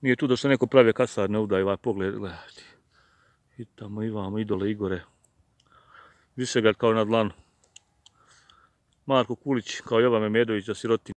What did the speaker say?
Nije tu da se neko prave kasarne ovdje, ovaj pogled, gledajte. I tamo i vamo, idole Igore. Visegrad kao na dlanu. Marko Kulić kao Jovan Memedović za sirotin.